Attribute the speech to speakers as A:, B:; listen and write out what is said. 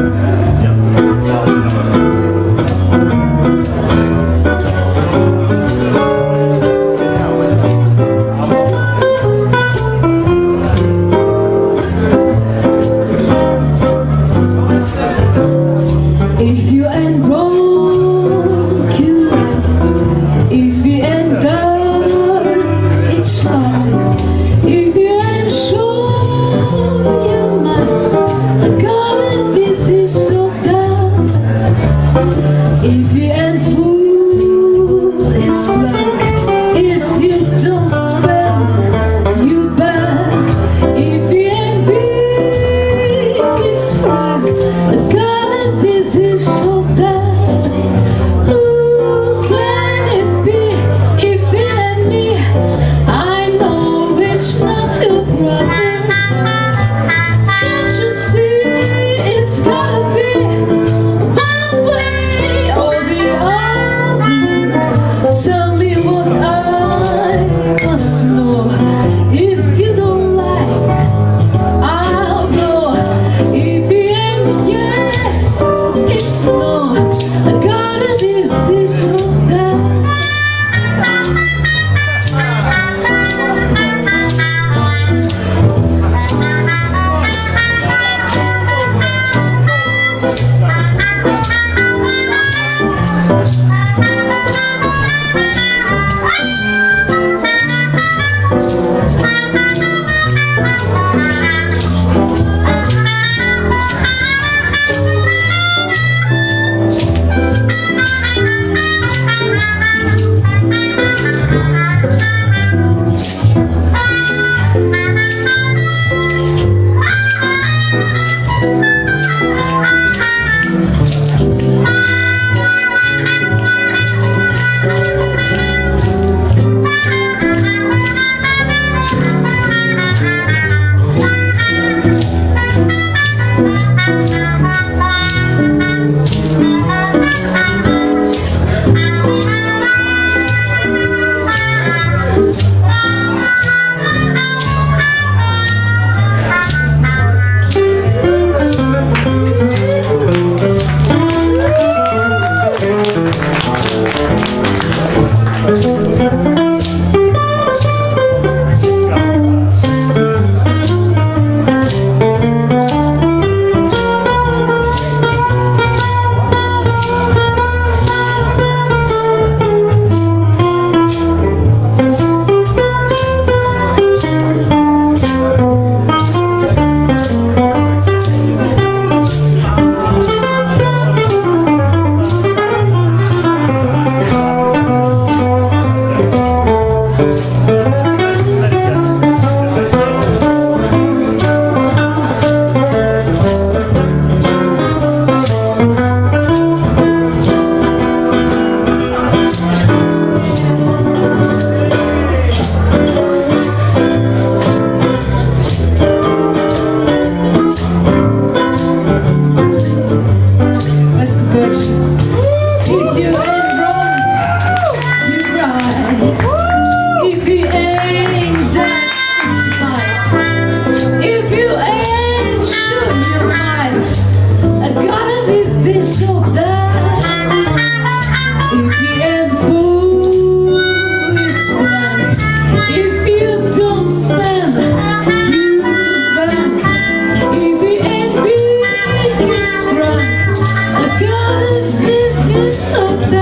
A: Yeah. Ain't